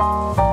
Música